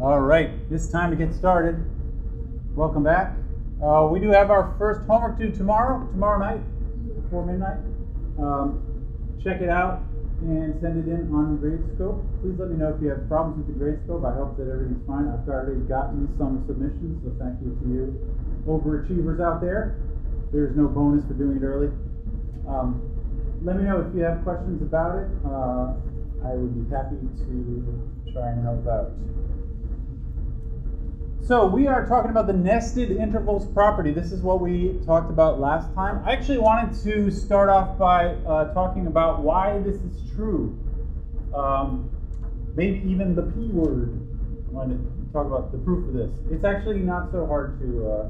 All right, it's time to get started. Welcome back. Uh, we do have our first homework due tomorrow, tomorrow night, before midnight. Um, check it out and send it in on Gradescope. Please let me know if you have problems with the Gradescope. I hope that everything's fine. I've already gotten some submissions, so thank you to you overachievers out there. There's no bonus for doing it early. Um, let me know if you have questions about it. Uh, I would be happy to try and help out. So we are talking about the nested intervals property. This is what we talked about last time. I actually wanted to start off by uh, talking about why this is true. Um, maybe even the P word. I want to talk about the proof of this. It's actually not so hard to, uh,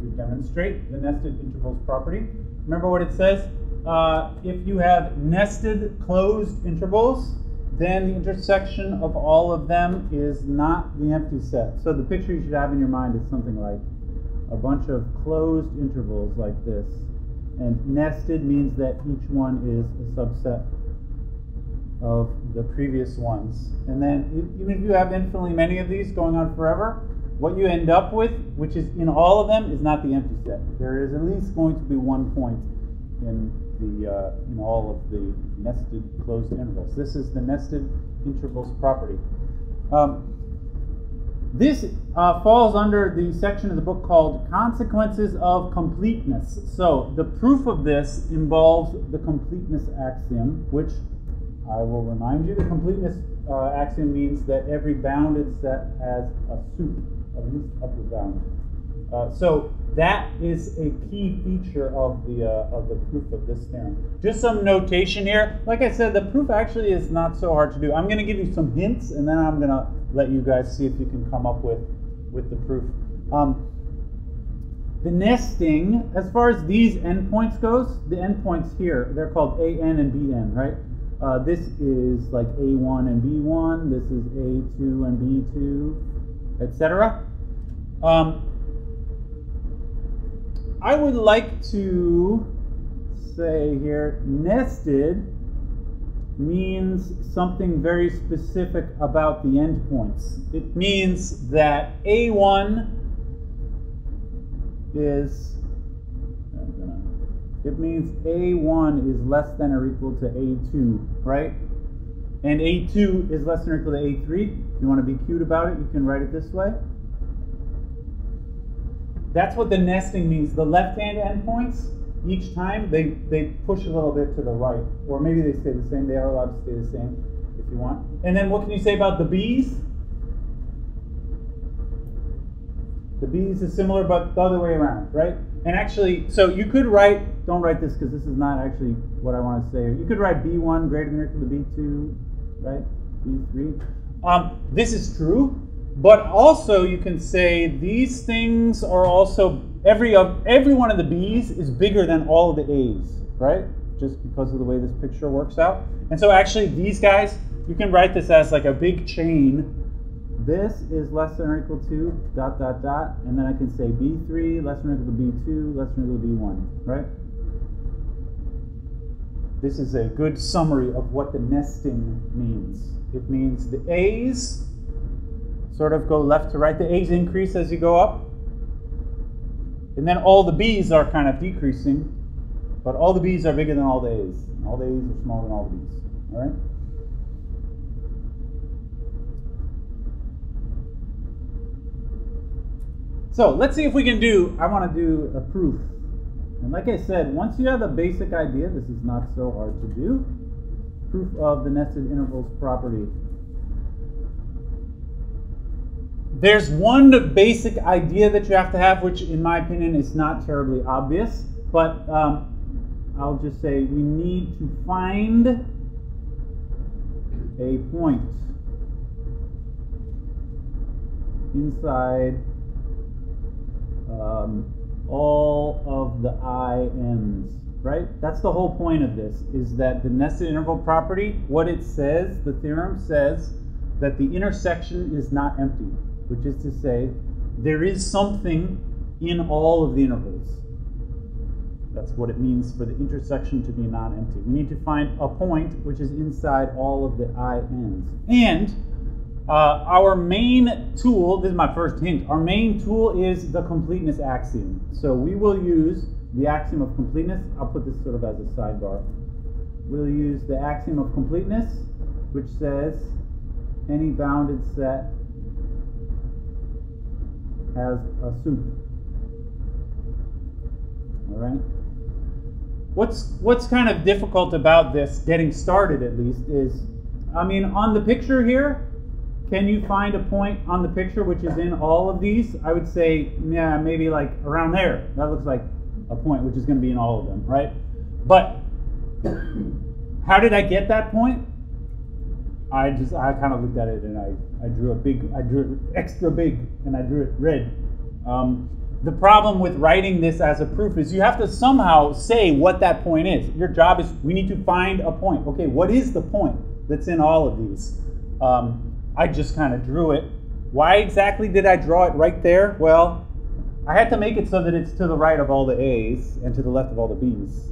to demonstrate the nested intervals property. Remember what it says? Uh, if you have nested closed intervals, then the intersection of all of them is not the empty set. So the picture you should have in your mind is something like a bunch of closed intervals like this. And nested means that each one is a subset of the previous ones. And then even if you have infinitely many of these going on forever, what you end up with, which is in all of them, is not the empty set. There is at least going to be one point in the uh, in all of the nested closed intervals. This is the nested intervals property. Um, this uh, falls under the section of the book called Consequences of Completeness. So the proof of this involves the completeness axiom, which I will remind you, the completeness uh, axiom means that every bounded set has a sup, at least upper bound. Uh, so that is a key feature of the uh, of the proof of this theorem. Just some notation here. Like I said, the proof actually is not so hard to do. I'm going to give you some hints, and then I'm going to let you guys see if you can come up with with the proof. Um, the nesting, as far as these endpoints goes, the endpoints here they're called an and bn, right? Uh, this is like a1 and b1. This is a2 and b2, etc. I would like to say here nested means something very specific about the endpoints. It means that A1 is, it means A1 is less than or equal to A2, right? And A2 is less than or equal to A3. If you want to be cute about it, you can write it this way. That's what the nesting means. The left-hand endpoints, each time they, they push a little bit to the right. Or maybe they stay the same. They are allowed to stay the same if you want. And then what can you say about the B's? The B's is similar, but the other way around, right? And actually, so you could write, don't write this because this is not actually what I want to say. You could write B1 greater than or equal to B2, right? B3. Um, this is true, but also, you can say these things are also every of every one of the B's is bigger than all of the A's, right? Just because of the way this picture works out. And so, actually, these guys, you can write this as like a big chain. This is less than or equal to dot dot dot, and then I can say B3 less than or equal to B2 less than or equal to B1, right? This is a good summary of what the nesting means. It means the A's sort of go left to right. The A's increase as you go up. And then all the B's are kind of decreasing, but all the B's are bigger than all the A's. All the A's are smaller than all the B's. All right? So let's see if we can do, I want to do a proof. And like I said, once you have the basic idea, this is not so hard to do. Proof of the nested intervals property. There's one basic idea that you have to have, which in my opinion is not terribly obvious, but um, I'll just say we need to find a point inside um, all of the IMs, right? That's the whole point of this, is that the nested interval property, what it says, the theorem says that the intersection is not empty which is to say, there is something in all of the intervals. That's what it means for the intersection to be non-empty. We need to find a point which is inside all of the INs. And Uh, our main tool, this is my first hint, our main tool is the completeness axiom. So we will use the axiom of completeness. I'll put this sort of as a sidebar. We'll use the axiom of completeness, which says any bounded set has a sup. All right. What's what's kind of difficult about this, getting started at least, is, I mean, on the picture here, can you find a point on the picture which is in all of these? I would say, yeah, maybe like around there. That looks like a point which is going to be in all of them, right? But how did I get that point? I just I kind of looked at it and I, I drew a big I drew it extra big and I drew it red. Um, the problem with writing this as a proof is you have to somehow say what that point is. Your job is we need to find a point. Okay, what is the point that's in all of these? Um, I just kind of drew it. Why exactly did I draw it right there? Well, I had to make it so that it's to the right of all the A's and to the left of all the B's.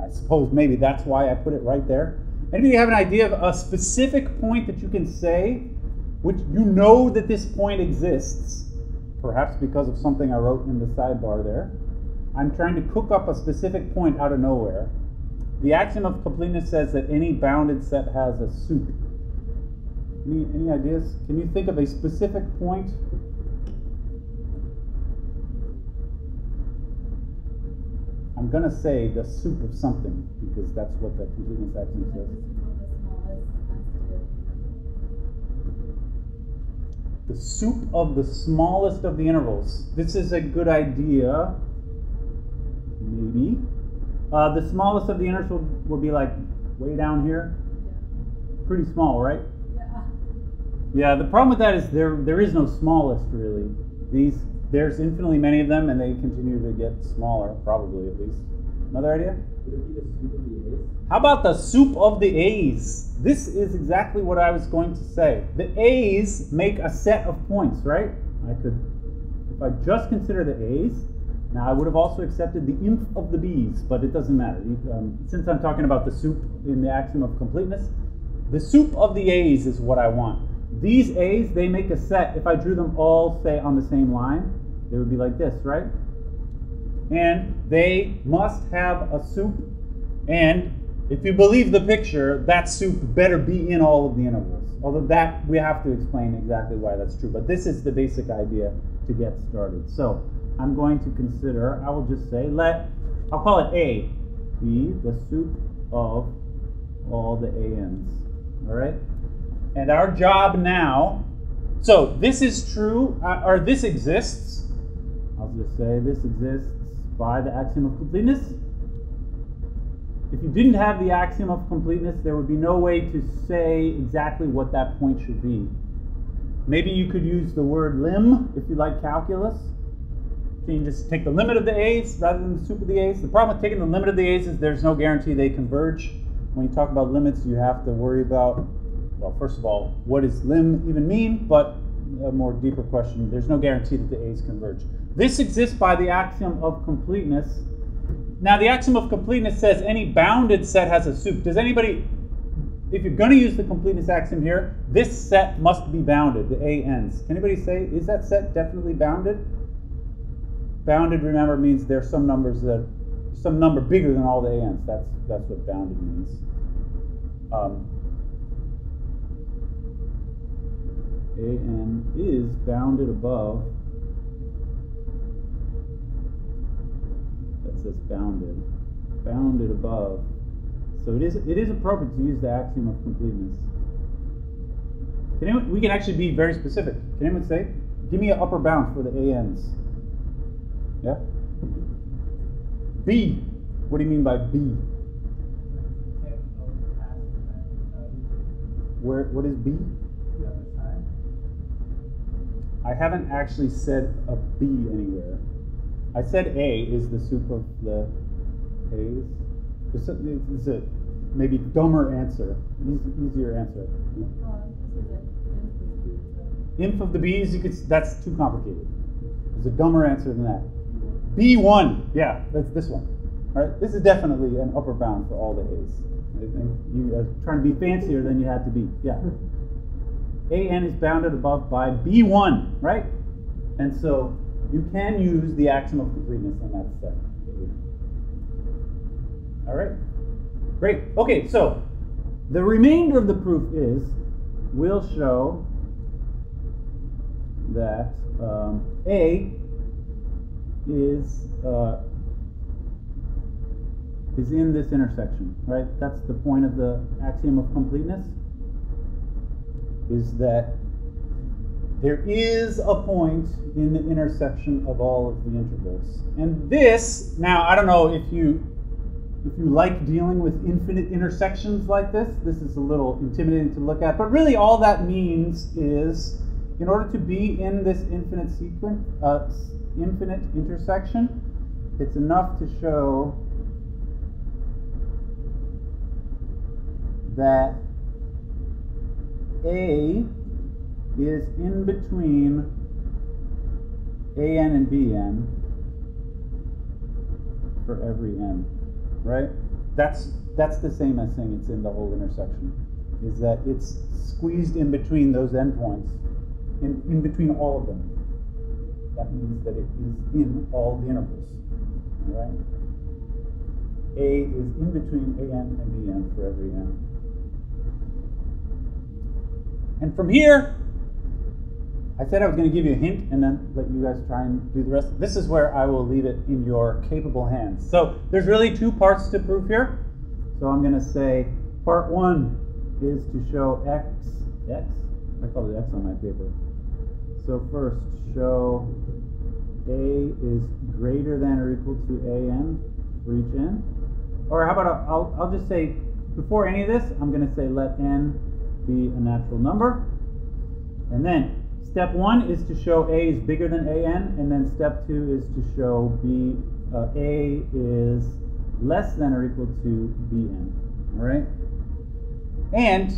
I suppose maybe that's why I put it right there. Anybody have an idea of a specific point that you can say, which you know that this point exists, perhaps because of something I wrote in the sidebar there. I'm trying to cook up a specific point out of nowhere. The axiom of completeness says that any bounded set has a sup. Any, any ideas? Can you think of a specific point? I'm going to say the sup of something because that's what the completeness axiom says. The sup of the smallest of the intervals. This is a good idea. Maybe. Uh, the smallest of the intervals will, will be like way down here. Pretty small, right? Yeah, the problem with that is there there is no smallest really. These there's infinitely many of them, and they continue to get smaller, probably at least. Another idea? How about the sup of the A's? This is exactly what I was going to say. The A's make a set of points, right? I could, if I just consider the A's, now I would have also accepted the inf of the B's, but it doesn't matter. Um, since I'm talking about the sup in the axiom of completeness, the sup of the A's is what I want. These A's, they make a set. If I drew them all, say, on the same line, it would be like this, right? And they must have a sup And if you believe the picture, that sup better be in all of the intervals. Although that, we have to explain exactly why that's true. But this is the basic idea to get started. So I'm going to consider, I will just say, let, I'll call it A, be the sup of all the ANs. All right? And our job now, so this is true, uh, or this exists. I'll just say this exists by the axiom of completeness. If you didn't have the axiom of completeness, there would be no way to say exactly what that point should be. Maybe you could use the word lim if you like calculus. So you just take the limit of the a's rather than the sup of the a's. The problem with taking the limit of the a's is there's no guarantee they converge. When you talk about limits, you have to worry about well, first of all, what does lim even mean? But a more deeper question, there's no guarantee that the A's converge. This exists by the axiom of completeness. Now, the axiom of completeness says any bounded set has a sup. Does anybody, if you're going to use the completeness axiom here, this set must be bounded, the ANs. Can anybody say, is that set definitely bounded? Bounded, remember, means there's some numbers that, some number bigger than all the ANs. That's, that's what bounded means. Um, AN is bounded above. That says bounded. Bounded above. So it is it is appropriate to use the axiom of completeness. Can anyone, we can actually be very specific. Can anyone say? Give me an upper bound for the ANs. Yeah? B. What do you mean by B? Where what is B? I haven't actually said a B anywhere. I said A is the sup of the A's. It's a, it's a maybe dumber answer, easier answer. Uh, Inf of the B's, you could, that's too complicated. There's a dumber answer than that. B1, yeah, that's this one. All right, this is definitely an upper bound for all the A's. I think you are trying to be fancier than you had to be. Yeah. an is bounded above by b1, right? And so you can use the axiom of completeness in that step. All right, great. Okay, so the remainder of the proof is we'll show that um, A is uh, is in this intersection, right? That's the point of the axiom of completeness. Is that there is a point in the intersection of all of the intervals. And this, now I don't know if you if you like dealing with infinite intersections like this, this is a little intimidating to look at. But really all that means is in order to be in this infinite sequence, uh, infinite intersection, it's enough to show that A is in between an and bn for every n, right? That's that's the same as saying it's in the whole intersection. Is that it's squeezed in between those endpoints, in, in between all of them. That means that it is in all the intervals, right? A is in between an and bn for every n. And from here, I said I was going to give you a hint and then let you guys try and do the rest. This is where I will leave it in your capable hands. So there's really two parts to proof here. So I'm going to say part one is to show x, x, I called it x on my paper. So first, show a is greater than or equal to an for each n. Or how about I'll, I'll just say, before any of this, I'm going to say let n be a natural number. And then Step one is to show A is bigger than AN, and then step two is to show B, uh, A is less than or equal to BN. All right? And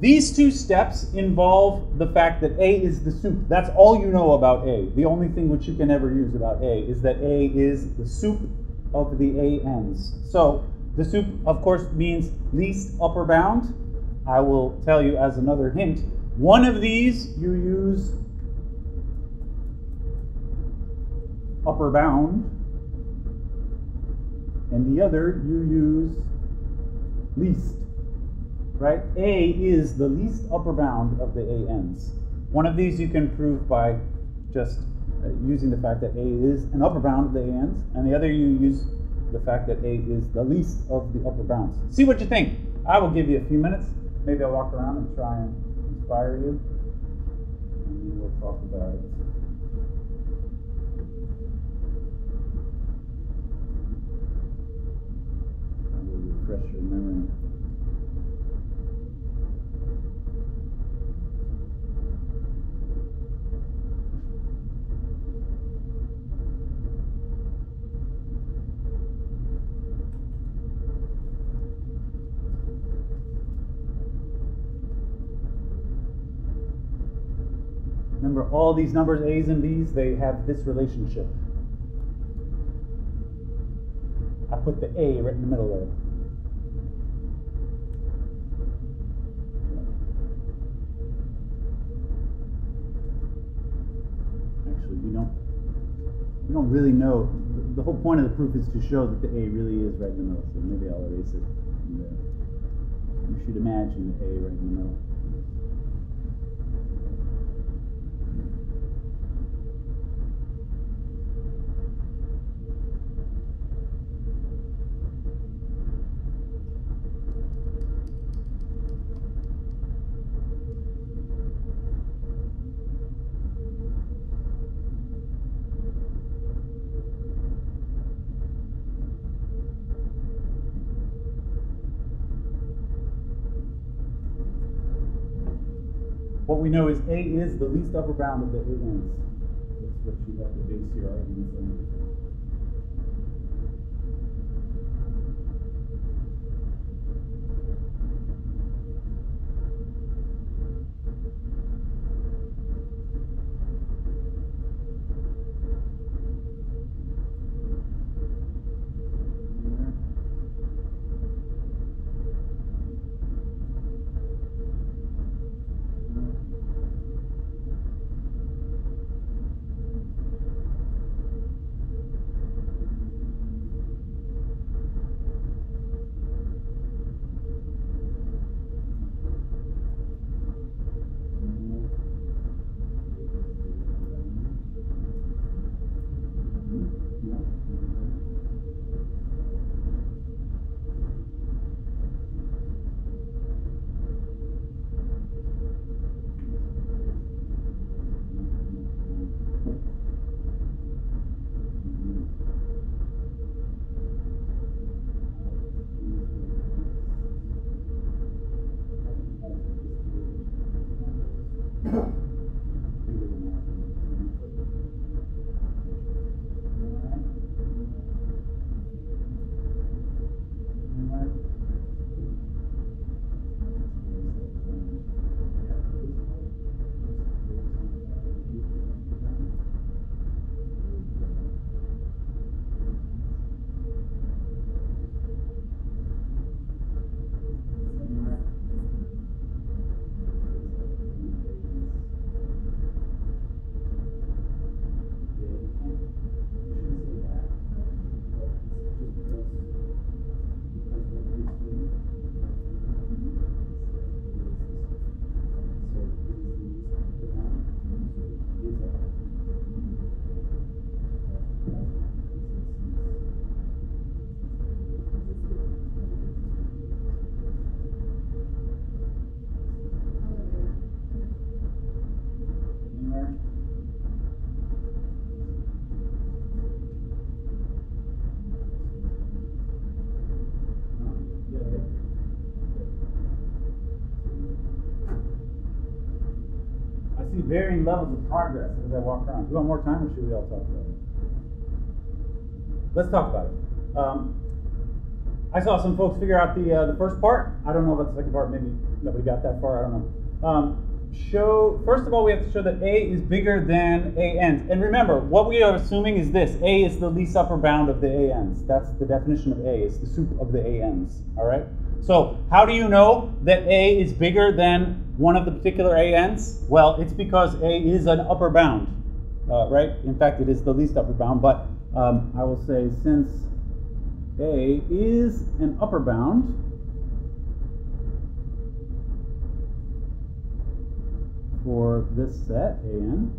these two steps involve the fact that A is the sup. That's all you know about A. The only thing which you can ever use about A is that A is the sup of the ANs. So the sup, of course, means least upper bound. I will tell you as another hint one of these you use upper bound, and the other you use least. Right? A is the least upper bound of the ANs. One of these you can prove by just uh, using the fact that A is an upper bound of the ANs, and the other you use the fact that A is the least of the upper bounds. See what you think. I will give you a few minutes. Maybe I'll walk around and try and inspire you, and we'll talk about it. I will refresh your memory. Remember, all these numbers, A's and B's, they have this relationship. I put the A right in the middle there. Actually, we don't we don't really know. The whole point of the proof is to show that the A really is right in the middle. So maybe I'll erase it. You should imagine the A right in the middle. What we know is A is the least upper bound of the ANs. That's what you have to base your arguments on. Varying levels of progress as I walk around. Do you want more time, or should we all talk about it? Let's talk about it. Um, I saw some folks figure out the uh, the first part. I don't know about the second part. Maybe nobody got that far. I don't know. Um, show first of all, we have to show that a is bigger than a n's. And remember, what we are assuming is this: a is the least upper bound of the a. That's the definition of a. It's the sup of the a. All right. So how do you know that a is bigger than one of the particular a n's? Well, it's because a is an upper bound, uh, right? In fact, it is the least upper bound. But um, I will say since a is an upper bound, for this set, an,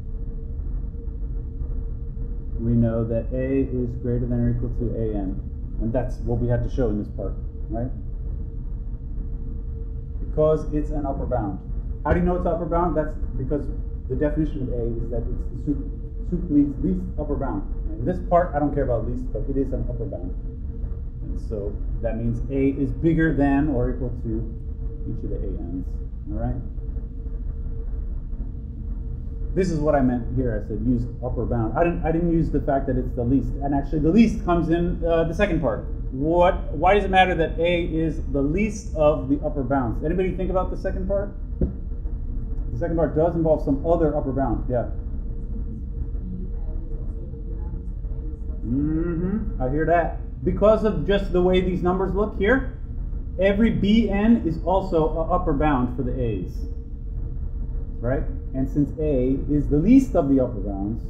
we know that a is greater than or equal to an. And that's what we had to show in this part, right? Because it's an upper bound. How do you know it's upper bound? That's because the definition of a is that it's the sup. Sup means least upper bound. In this part, I don't care about least, but it is an upper bound. And so that means a is bigger than or equal to each of the an's. All right? this is what I meant here. I said use upper bound. I didn't. I didn't use the fact that it's the least. And actually, the least comes in uh, the second part. What? Why does it matter that a is the least of the upper bounds? Anybody think about the second part? The second part does involve some other upper bound. Yeah. Mm-hmm. I hear that. Because of just the way these numbers look here, every bn is also an upper bound for the a's. Right? And since A is the least of the upper bounds,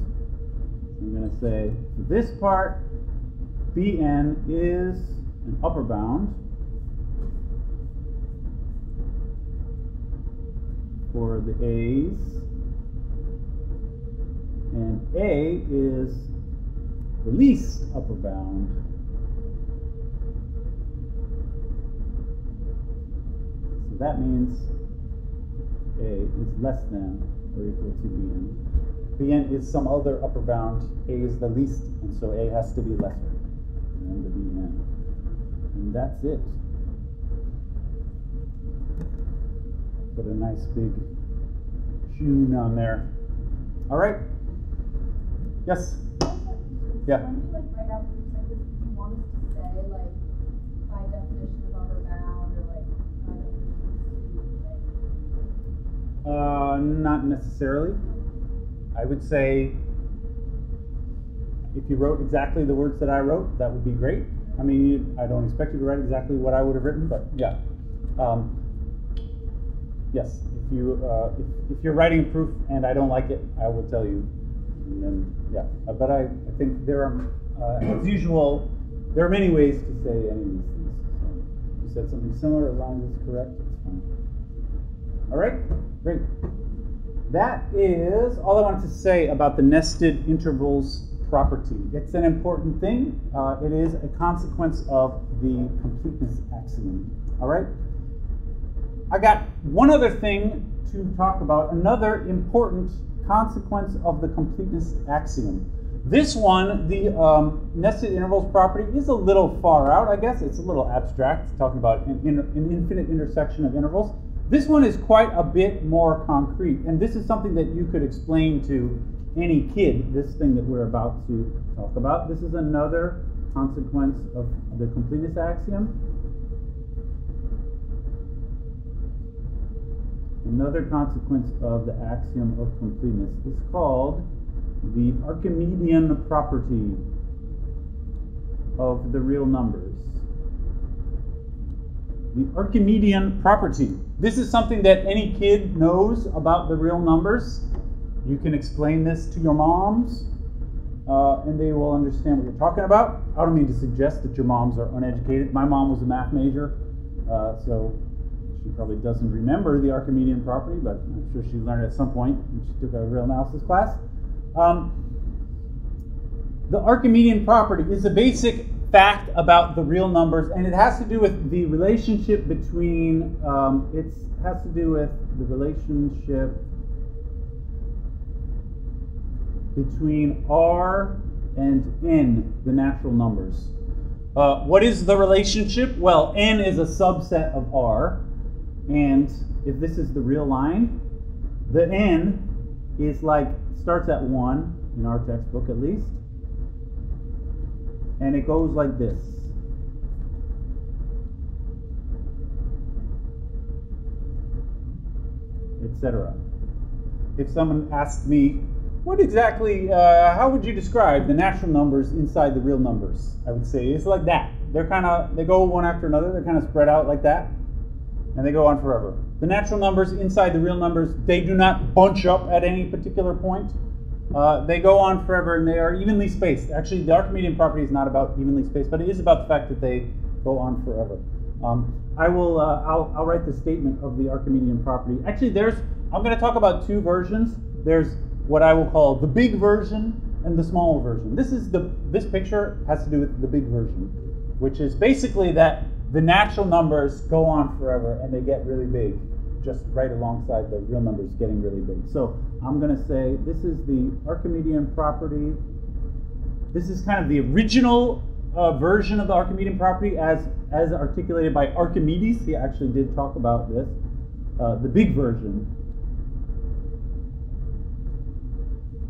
I'm going to say this part, Bn is an upper bound for the A's, and A is the least upper bound so that means a is less than or equal to Bn. Bn is some other upper bound. A is the least, and so A has to be lesser than the Bn. And that's it. Put a nice big tune on there. All right. Yes. Yeah. Uh, not necessarily. I would say if you wrote exactly the words that I wrote, that would be great. I mean, I don't expect you to write exactly what I would have written, but yeah. Um, yes, if you uh, if, if, you're writing proof and I don't like it, I will tell you. And then yeah, uh, but I, I think there are, uh, as usual, there are many ways to say any of these things. So you said something similar, as long as it's correct, it's fine. All right. Great. That is all I wanted to say about the nested intervals property. It's an important thing. Uh, it is a consequence of the completeness axiom. All right? I got one other thing to talk about, another important consequence of the completeness axiom. This one, the um, nested intervals property, is a little far out, I guess. It's a little abstract, talking about an, an infinite intersection of intervals. This one is quite a bit more concrete, and this is something that you could explain to any kid, this thing that we're about to talk about. This is another consequence of the completeness axiom. Another consequence of the axiom of completeness is called the Archimedean property of the real numbers. The Archimedean property. This is something that any kid knows about the real numbers. You can explain this to your moms, uh, and they will understand what you're talking about. I don't mean to suggest that your moms are uneducated. My mom was a math major, uh, so she probably doesn't remember the Archimedean property, but I'm sure she learned it at some point when she took a real analysis class. Um, the Archimedean property is a basic fact about the real numbers, and it has to do with the relationship between, um, it has to do with the relationship between R and N, the natural numbers. Uh, what is the relationship? Well, N is a subset of R, and if this is the real line, the N is like starts at one in our textbook at least, and it goes like this. Etc. If someone asked me, what exactly, uh, how would you describe the natural numbers inside the real numbers? I would say it's like that. They're kind of, they go one after another, they're kind of spread out like that, and they go on forever. The natural numbers inside the real numbers, they do not bunch up at any particular point. Uh, they go on forever and they are evenly spaced. Actually, the Archimedean property is not about evenly spaced, but it is about the fact that they go on forever. Um, I will, uh, I'll, I'll write the statement of the Archimedean property. Actually, there's, I'm going to talk about two versions. There's what I will call the big version and the small version. This is the, this picture has to do with the big version, which is basically that the natural numbers go on forever and they get really big just right alongside the real numbers getting really big. So I'm going to say this is the Archimedean property. This is kind of the original uh, version of the Archimedean property as, as articulated by Archimedes. He actually did talk about this. Uh, the big version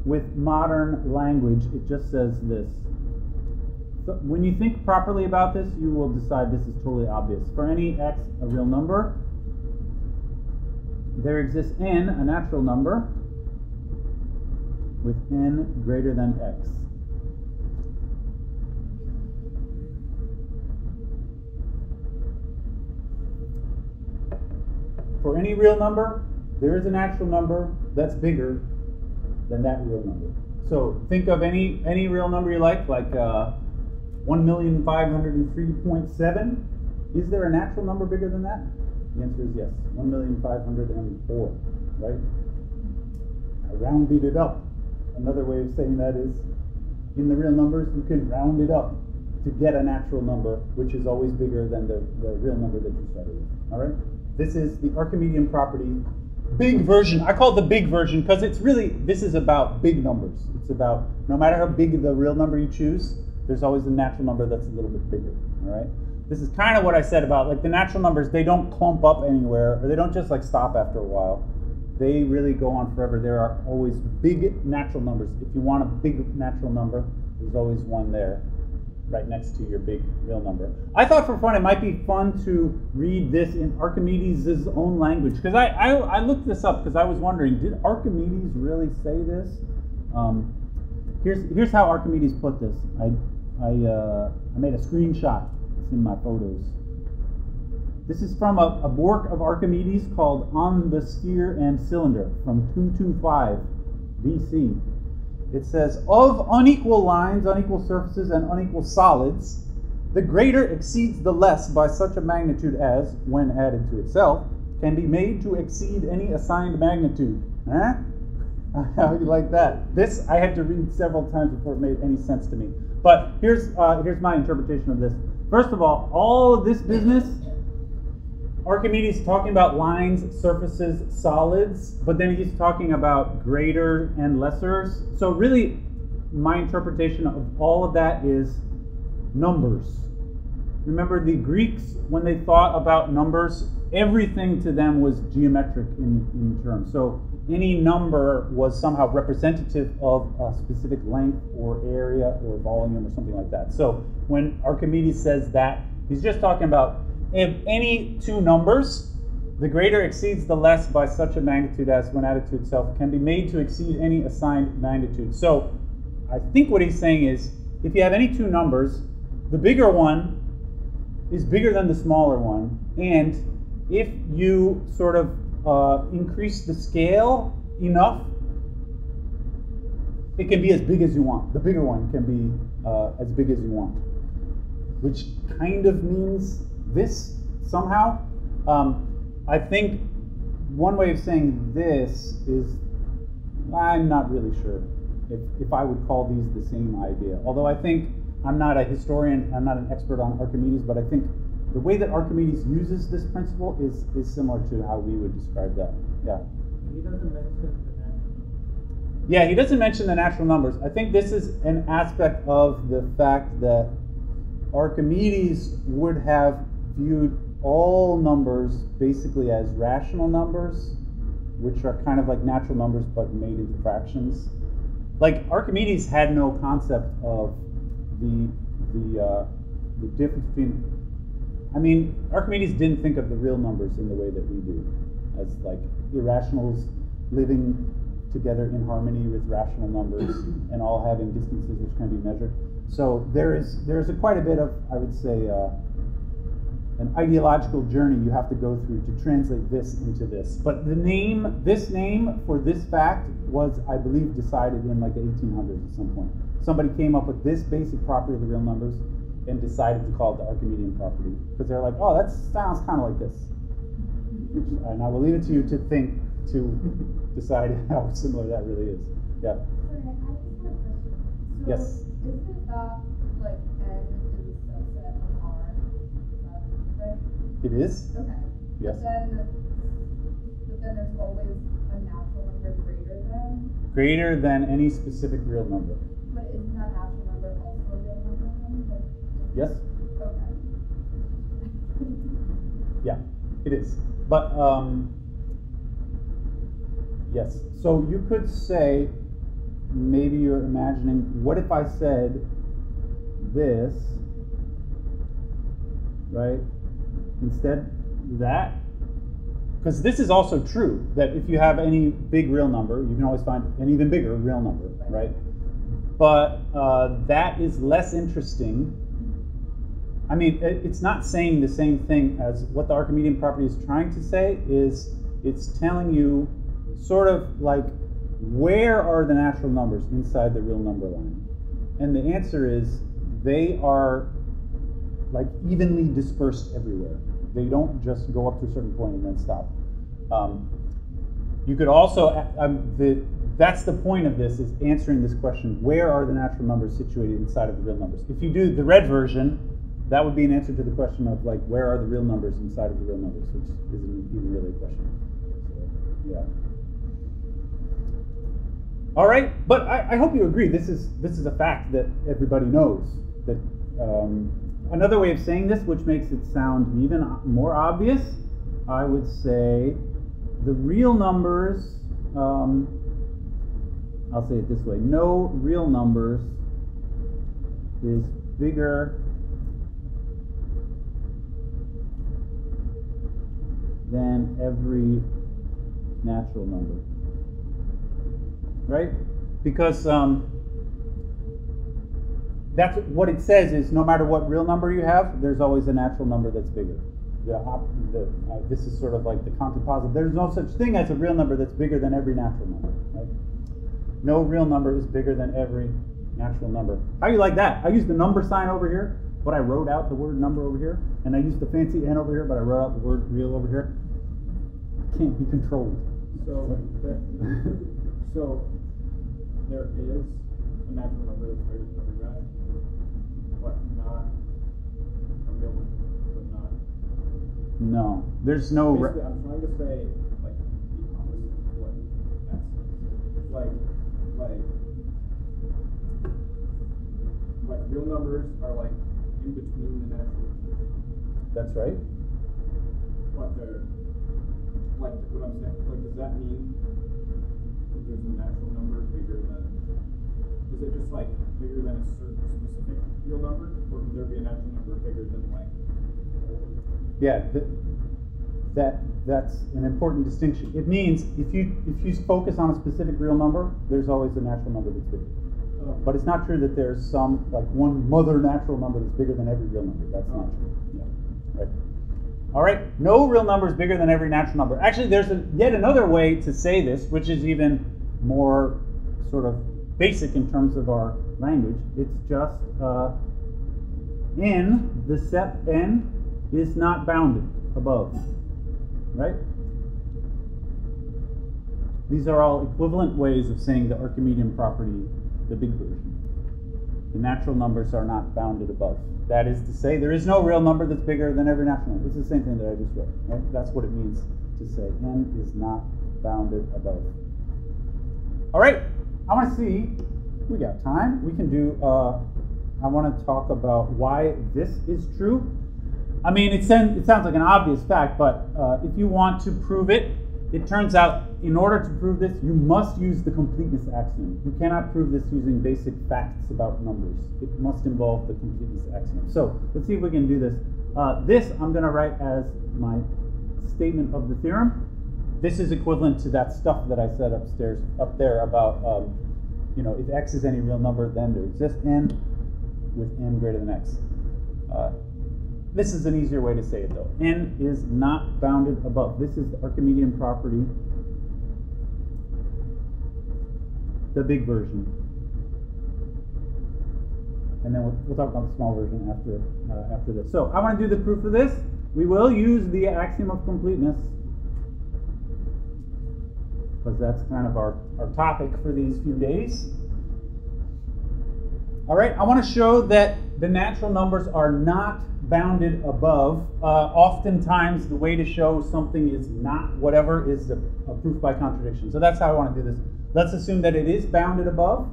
with modern language, it just says this. So when you think properly about this, you will decide this is totally obvious. For any x, a real number, there exists n, a natural number, with n greater than x. For any real number, there is a natural number that's bigger than that real number. So think of any any real number you like, like uh, 1,503.7. Is there a natural number bigger than that? The answer is yes, 1,504, right? I rounded it up. Another way of saying that is in the real numbers, you can round it up to get a natural number, which is always bigger than the, the real number that you started with. All right? This is the Archimedean property big version. I call it the big version because it's really, this is about big numbers. It's about no matter how big the real number you choose, there's always a natural number that's a little bit bigger. All right? This is kind of what I said about like the natural numbers, they don't clump up anywhere or they don't just like stop after a while. They really go on forever. There are always big natural numbers. If you want a big natural number, there's always one there right next to your big real number. I thought for fun it might be fun to read this in Archimedes' own language because I, I, I, looked this up because I was wondering did Archimedes really say this? Um, here's here's how Archimedes put this. I I, uh, I made a screenshot. It's in my photos. This is from a, a work of Archimedes called On the Sphere and Cylinder from 225 BC. It says, Of unequal lines, unequal surfaces, and unequal solids, the greater exceeds the less by such a magnitude as, when added to itself, can be made to exceed any assigned magnitude. Huh? How do you like that? This I had to read several times before it made any sense to me. But here's uh, here's my interpretation of this. First of all, all of this business Archimedes talking about lines, surfaces, solids, but then he's talking about greater and lessers. So really, my interpretation of all of that is numbers. Remember the Greeks, when they thought about numbers, everything to them was geometric in, in terms. So any number was somehow representative of a specific length or area or volume or something like that. So when Archimedes says that, he's just talking about if any two numbers, the greater exceeds the less by such a magnitude as when added to itself can be made to exceed any assigned magnitude. So I think what he's saying is if you have any two numbers, the bigger one is bigger than the smaller one. And if you sort of uh, increase the scale enough, it can be as big as you want. The bigger one can be uh, as big as you want, which kind of means this somehow. Um, I think one way of saying this is I'm not really sure if, if I would call these the same idea. Although I think I'm not a historian, I'm not an expert on Archimedes, but I think the way that Archimedes uses this principle is, is similar to how we would describe that. Yeah. He doesn't mention the natural Yeah, he doesn't mention the natural numbers. I think this is an aspect of the fact that Archimedes would have viewed all numbers basically as rational numbers, which are kind of like natural numbers but made into fractions. Like Archimedes had no concept of the the uh, the difference between. I mean, Archimedes didn't think of the real numbers in the way that we do, as like irrationals living together in harmony with rational numbers and all having distances which can be measured. So there is there's a quite a bit of I would say uh, an ideological journey you have to go through to translate this into this. But the name, this name for this fact was, I believe, decided in like the 1800s at some point. Somebody came up with this basic property of the real numbers and decided to call it the Archimedean property because they're like, oh, that sounds kind of like this. And I will leave it to you to think to decide how similar that really is. Yeah. Sorry, I just have. Yes. Uh, So, isn't that like n is a subset of R? Is that right? It is? Okay. Yes. But then, but then there's always a natural number greater than, Greater than any specific real number. but isn't that natural number also a real number? Like, Yes? Okay. Yeah, it is. But um, yes, so you could say, maybe you're imagining, what if I said this, right? Instead, that? Because this is also true that if you have any big real number, you can always find an even bigger real number, right? But uh, that is less interesting I mean, it, it's not saying the same thing as what the Archimedean property is trying to say. Is it's telling you sort of like where are the natural numbers inside the real number line, and the answer is they are like evenly dispersed everywhere. They don't just go up to a certain point and then stop. Um, you could also um, the that's the point of this is answering this question: Where are the natural numbers situated inside of the real numbers? If you do the red version that would be an answer to the question of like where are the real numbers inside of the real numbers, which isn't even really a question. Yeah. All right, but I, I, hope you agree. This is this is a fact that everybody knows. That um, another way of saying this, which makes it sound even more obvious, I would say the real numbers. Um, I'll say it this way: no real numbers is bigger than every natural number. Right? Because um, that's what it says is no matter what real number you have, there's always a natural number that's bigger. The, the, uh, this is sort of like the contrapositive. There's no such thing as a real number that's bigger than every natural number. Right? No real number is bigger than every natural number. How do you like that? I used the number sign over here, but I wrote out the word number over here, and I used the fancy n over here, but I wrote out the word real over here can't be controlled. So, so there is a natural number that's bigger than every guy, but not but not. No, there's no. Basically, I'm trying to say like the opposite of what that's like, like, like real numbers are like in between the natural numbers. That's right. But they're like what I'm saying, like does that mean that there's a natural number bigger than is it just like bigger than a certain real number? Or could there be a natural number bigger than like Yeah, th- that that's an important distinction. It means if you if you focus on a specific real number, there's always a natural number that's bigger. oh, But it's not true that there's some like one mother natural number that's bigger than every real number. That's not true. Oh. Yeah. Right. All right. No real number is bigger than every natural number. Actually, there's a, yet another way to say this, which is even more sort of basic in terms of our language. It's just uh, n, the set n, is not bounded above. Right? These are all equivalent ways of saying the Archimedean property, the big version. The natural numbers are not bounded above. That is to say, there is no real number that's bigger than every natural number. It's the same thing that I just wrote. Right? That's what it means to say n is not bounded above. All right, I want to see. We got time. We can do. Uh, I want to talk about why this is true. I mean, it, it sounds like an obvious fact, but uh, if you want to prove it, it turns out in order to prove this, you must use the completeness axiom. You cannot prove this using basic facts about numbers. It must involve the completeness axiom. So let's see if we can do this. Uh, this I'm going to write as my statement of the theorem. This is equivalent to that stuff that I said upstairs, up there about, um, you know, if x is any real number, then there exists n with n greater than x. Uh, this is an easier way to say it though. n is not bounded above. This is the Archimedean property, the big version. And then we'll, we'll talk about the small version after, uh, after this. So I want to do the proof of this. We will use the axiom of completeness because that's kind of our, our topic for these few days. All right, I want to show that the natural numbers are not bounded above. Uh, oftentimes, the way to show something is not whatever is a, a proof by contradiction. So that's how I want to do this. Let's assume that it is bounded above,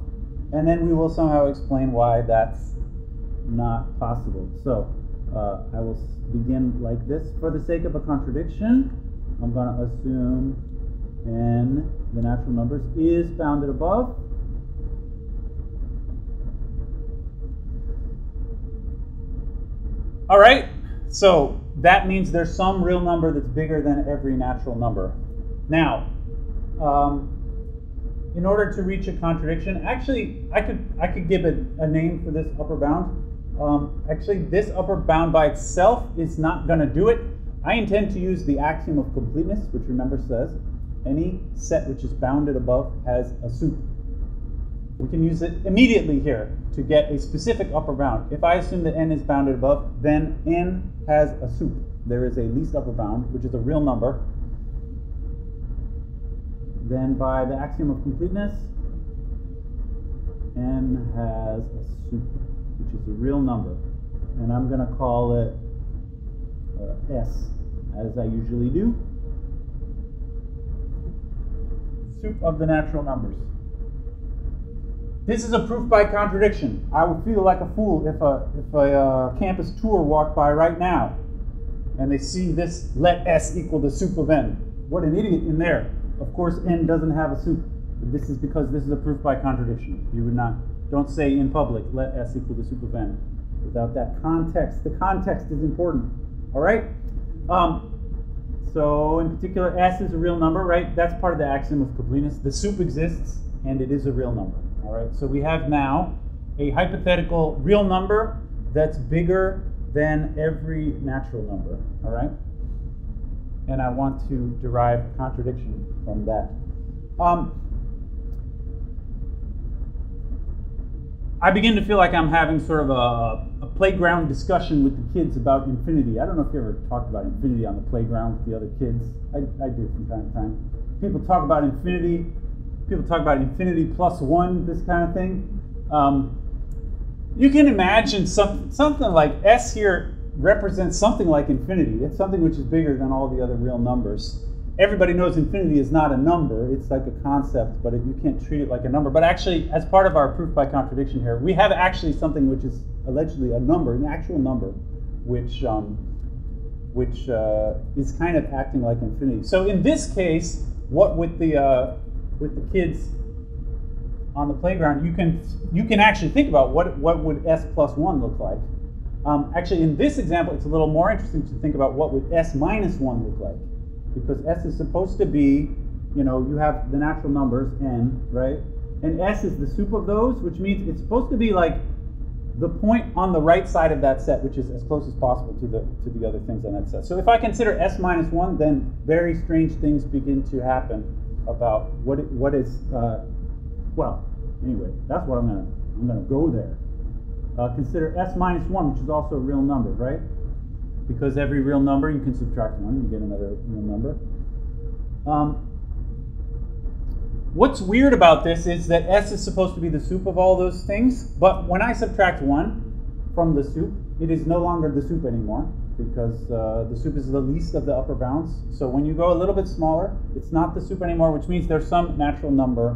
and then we will somehow explain why that's not possible. So uh, I will begin like this. For the sake of a contradiction, I'm going to assume n, the natural numbers, is bounded above. All right, so that means there's some real number that's bigger than every natural number. Now, um, in order to reach a contradiction, actually, I could I could give a, a name for this upper bound. Um, actually, this upper bound by itself is not going to do it. I intend to use the axiom of completeness, which remember says any set which is bounded above has a sup. We can use it immediately here to get a specific upper bound. If I assume that n is bounded above, then n has a sup. There is a least upper bound, which is a real number. Then by the axiom of completeness, n has a sup, which is a real number. And I'm going to call it uh, s, as I usually do. Sup of the natural numbers. This is a proof by contradiction. I would feel like a fool if a, if a uh, campus tour walked by right now and they see this let S equal the sup of n. What an idiot in there. Of course, n doesn't have a sup. This is because this is a proof by contradiction. You would not, don't say in public, let S equal the sup of n. Without that context, the context is important. All right? Um, so in particular, S is a real number, right? That's part of the axiom of completeness. The sup exists, and it is a real number. All right, so we have now a hypothetical real number that's bigger than every natural number. All right, and I want to derive contradiction from that. Um, I begin to feel like I'm having sort of a, a, playground discussion with the kids about infinity. I don't know if you ever talked about infinity on the playground with the other kids. I, I do from time to time. People talk about infinity. People talk about infinity plus one, this kind of thing. Um, you can imagine some, something like S here represents something like infinity. It's something which is bigger than all the other real numbers everybody knows infinity is not a number. It's like a concept, but you can't treat it like a number. But actually, as part of our proof by contradiction here, we have actually something which is allegedly a number, an actual number, which um, which uh, is kind of acting like infinity. So in this case, what with the uh, with the kids on the playground, you can you can actually think about what what would s plus one look like. Um, actually, in this example, it's a little more interesting to think about what would s minus one look like because S is supposed to be, you know, you have the natural numbers n, right? And S is the sup of those, which means it's supposed to be like the point on the right side of that set, which is as close as possible to the to the other things on that set. So if I consider S minus one, then very strange things begin to happen about what it, what is uh, well. Anyway, that's what I'm gonna I'm gonna go there. Uh, consider S minus one, which is also a real number, right? Because every real number you can subtract one and you get another real number. Um, what's weird about this is that s is supposed to be the sup of all those things, but when I subtract one from the sup, it is no longer the sup anymore because uh, the sup is the least of the upper bounds. So when you go a little bit smaller, it's not the soup anymore, which means there's some natural number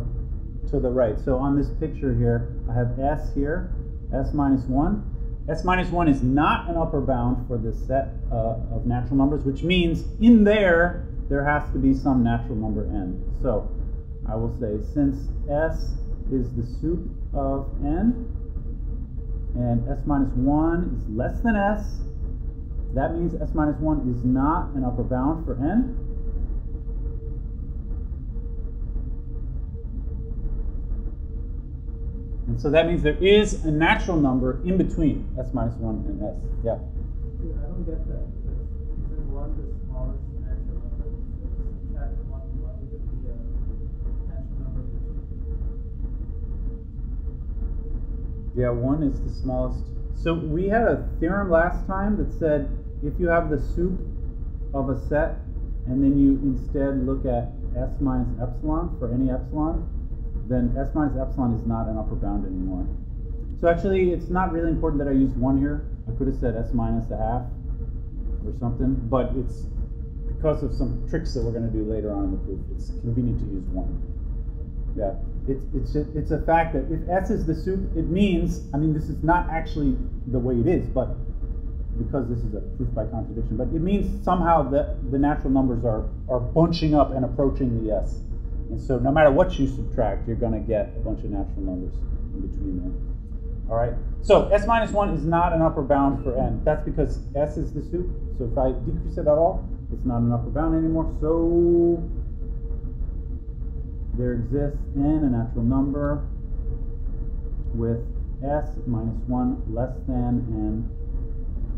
to the right. So on this picture here, I have s here, s minus 1, S minus 1 is not an upper bound for this set uh, of natural numbers, which means in there there has to be some natural number n. So I will say since s is the sup of n, and s minus 1 is less than s, that means s minus 1 is not an upper bound for n. And so that means there is a natural number in between s minus 1 and s. Yeah. I don't get that. Because isn't one the smallest natural number? Subtract one, one would be a natural number of. Yeah, 1 is the smallest. So we had a theorem last time that said if you have the sup of a set and then you instead look at s minus epsilon for any epsilon, then s minus epsilon is not an upper bound anymore. So actually, it's not really important that I used 1 here. I could have said s minus a half or something, but it's because of some tricks that we're going to do later on in the proof, it's convenient to use 1. Yeah, it's, it's, a, it's a fact that if s is the sup, it means, I mean, this is not actually the way it is, but because this is a proof by contradiction, but it means somehow that the natural numbers are, are bunching up and approaching the s. And so no matter what you subtract, you're going to get a bunch of natural numbers in between there. All right. So s minus 1 is not an upper bound for n. That's because s is the sup. So if I decrease it at all, it's not an upper bound anymore. So there exists n, a natural number, with s minus 1 less than n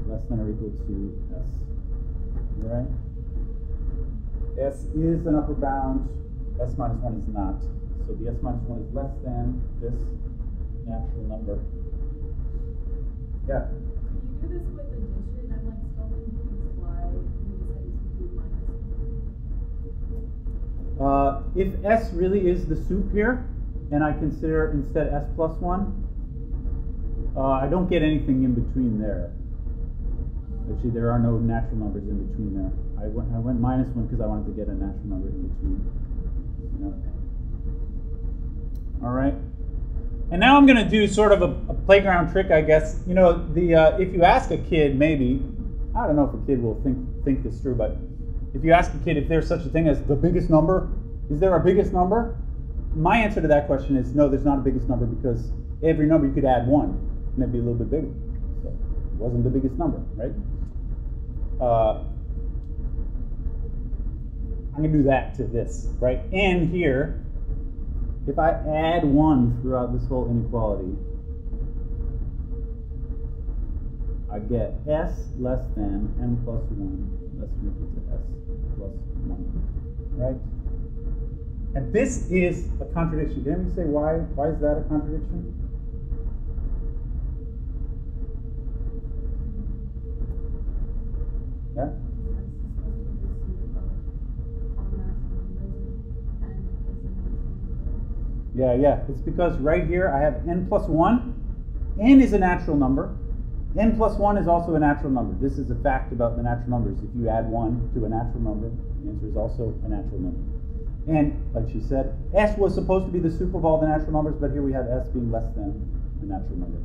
less than or equal to s. All right? S is an upper bound, s minus 1 is not. So the s minus 1 is less than this natural number. Yeah. Could you do this with addition? I'm like still confused why you you could do minus. Uh, if s really is the sup here, and I consider instead s plus 1, uh, I don't get anything in between there. Actually, there are no natural numbers in between there. I went, I went minus 1 because I wanted to get a natural number in between. All right. And now I'm going to do sort of a, a, playground trick, I guess. You know, the uh, if you ask a kid, maybe I don't know if a kid will think think this through, but if you ask a kid if there's such a thing as the biggest number, is there a biggest number? My answer to that question is no. There's not a biggest number because every number you could add one, and it'd be a little bit bigger. So it wasn't the biggest number, right? Uh, I'm to do that to this, right? And here, if I add 1 throughout this whole inequality, I get s less than m plus 1 less than equal to s plus 1, right? And this is a contradiction. Can anybody say why? Why is that a contradiction? Yeah? Yeah, yeah. It's because right here I have n plus 1. n is a natural number. n plus 1 is also a natural number. This is a fact about the natural numbers. If you add 1 to a natural number, the answer is also a natural number. And, like she said, s was supposed to be the sup of all the natural numbers, but here we have s being less than a natural number.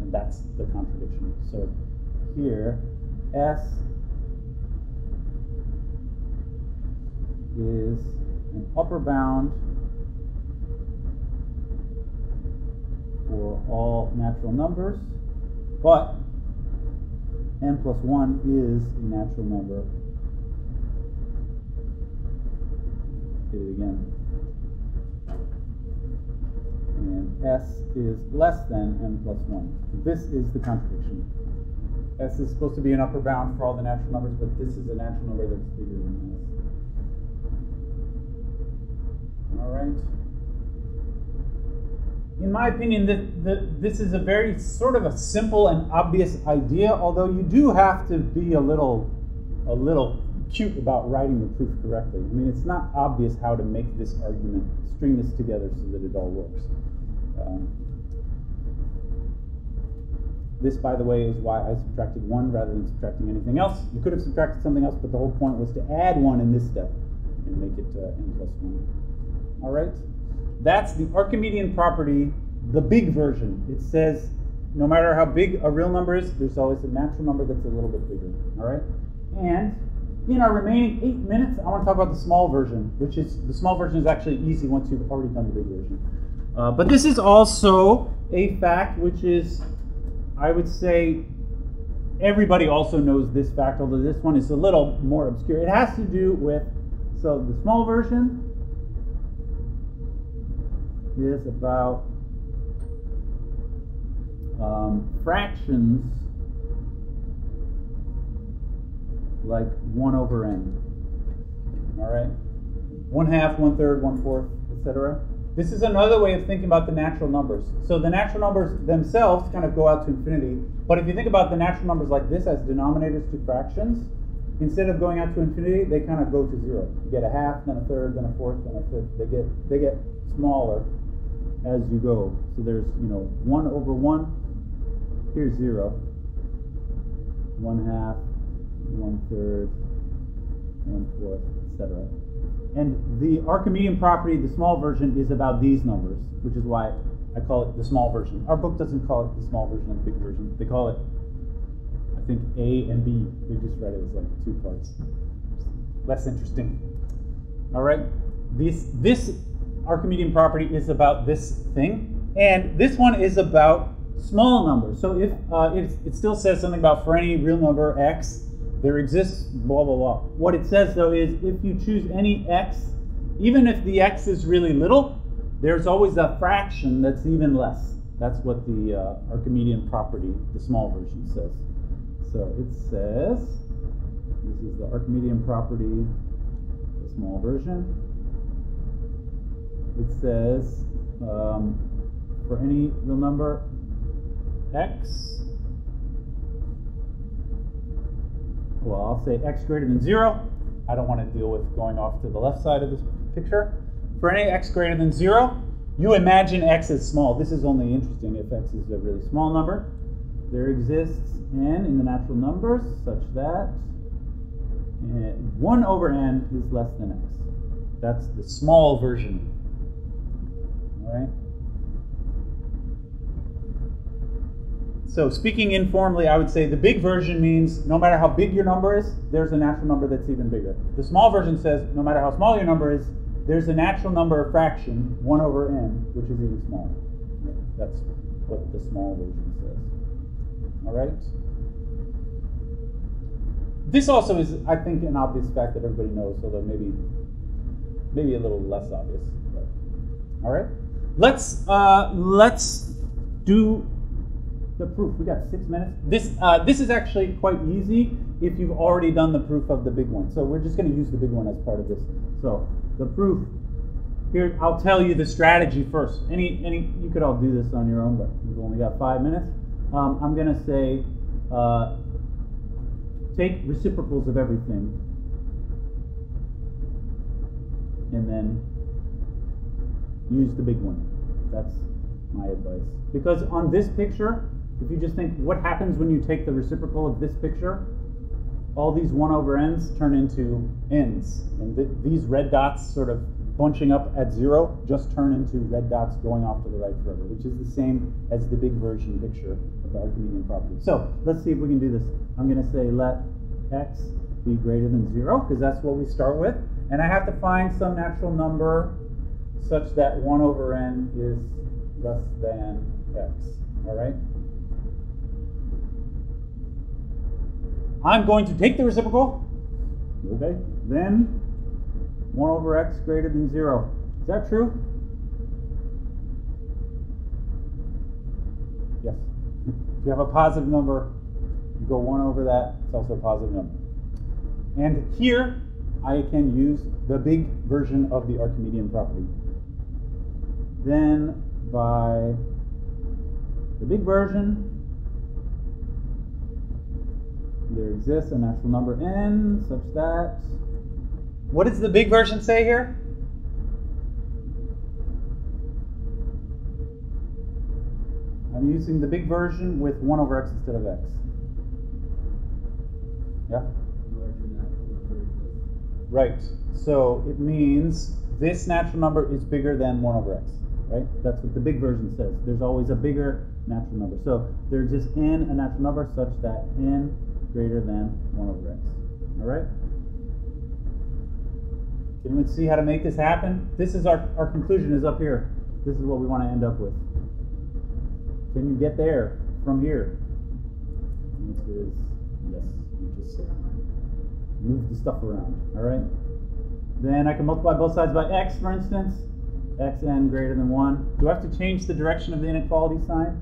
And that's the contradiction. So here, s is an upper bound for all natural numbers, but n plus 1 is a natural number. Hit it again. And s is less than n plus 1. This is the contradiction. s is supposed to be an upper bound for all the natural numbers, but this is a natural number that's bigger than s. All right. In my opinion, this is a very sort of a simple and obvious idea, although you do have to be a little, a little cute about writing the proof correctly. I mean, it's not obvious how to make this argument, string this together so that it all works. Um, this, by the way, is why I subtracted 1 rather than subtracting anything else. You could have subtracted something else, but the whole point was to add 1 in this step and make it uh, n plus 1. All right? That's the Archimedean property, the big version. It says no matter how big a real number is, there's always a natural number that's a little bit bigger. All right? And in our remaining eight minutes, I want to talk about the small version, which is the small version is actually easy once you've already done the big version. Uh, but this is also a fact, which is, I would say, everybody also knows this fact, although this one is a little more obscure. It has to do with, so the small version is about um, fractions like 1 over n. All right? 1 half, 1 third, 1 fourth, etc. This is another way of thinking about the natural numbers. So the natural numbers themselves kind of go out to infinity. But if you think about the natural numbers like this as denominators to fractions, instead of going out to infinity, they kind of go to zero. You get a half, then a third, then a fourth, then a fifth. They get they get smaller as you go. So there's you know one over one. Here's zero. One half, one third, one fourth, etc. And the Archimedean property, the small version, is about these numbers, which is why I call it the small version. Our book doesn't call it the small version and the big version. They call it, I think, A and B. They just read it as like two parts. Less interesting. All right. This this Archimedean property is about this thing, and this one is about small numbers. So if uh, it, it still says something about for any real number x, there exists blah blah blah. What it says though is if you choose any x, even if the x is really little, there's always a fraction that's even less. That's what the uh, Archimedean property, the small version, says. So it says, this is the Archimedean property, the small version. It says um, for any real number x, well, I'll say x greater than 0. I don't want to deal with going off to the left side of this picture. For any x greater than 0, you imagine x is small. This is only interesting if x is a really small number. There exists n in the natural numbers such that 1 over n is less than x. That's the small version. Right? So speaking informally, I would say the big version means no matter how big your number is, there's a natural number that's even bigger. The small version says no matter how small your number is, there's a natural number fraction, 1 over n, which is even smaller. That's what the small version says. All right? This also is, I think, an obvious fact that everybody knows, although maybe maybe a little less obvious. But, all right? Let's uh, let's do the proof. We got six minutes. This uh, this is actually quite easy if you've already done the proof of the big one. So we're just going to use the big one as part of this. So the proof. Here, I'll tell you the strategy first. Any any you could all do this on your own, but we've only got five minutes. Um, I'm going to say uh, take reciprocals of everything, and then use the big one. That's my advice. Because on this picture, if you just think what happens when you take the reciprocal of this picture, all these 1 over n's turn into n's. And th these red dots sort of bunching up at 0 just turn into red dots going off to the right forever, which is the same as the big version picture of the Archimedean property. So let's see if we can do this. I'm going to say let x be greater than 0, because that's what we start with. And I have to find some natural number such that 1 over n is less than x. All right? I'm going to take the reciprocal. Okay. Then 1 over x greater than 0. Is that true? Yes. If you have a positive number, you go 1 over that, it's also a positive number. And here, I can use the big version of the Archimedean property. Then, by the big version, there exists a natural number n such that. What does the big version say here? I'm using the big version with 1 over x instead of x. Yeah? Right. So it means this natural number is bigger than 1 over x. Right? That's what the big version says. There's always a bigger natural number. So there exists n, a natural number, such that n greater than 1 over x. All right? Can anyone see how to make this happen? This is our, our conclusion is up here. This is what we want to end up with. Can you get there from here? The answer is yes. You just move the stuff around. All right. Then I can multiply both sides by x, for instance. Xn greater than 1. Do I have to change the direction of the inequality sign?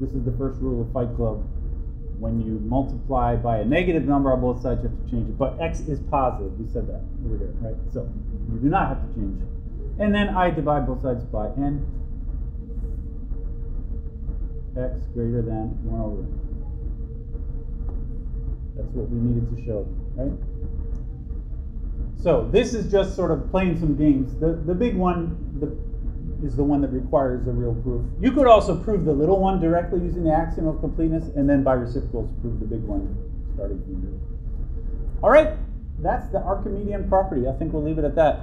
This is the first rule of Fight Club. When you multiply by a negative number on both sides, you have to change it. But x is positive. We said that over here, right? So you do not have to change it. And then I divide both sides by n. x greater than 1 over n. That's what we needed to show, right? So this is just sort of playing some games. The, the big one is the one that requires a real proof. You could also prove the little one directly using the axiom of completeness, and then by reciprocals prove the big one starting from here. All right, that's the Archimedean property. I think we'll leave it at that.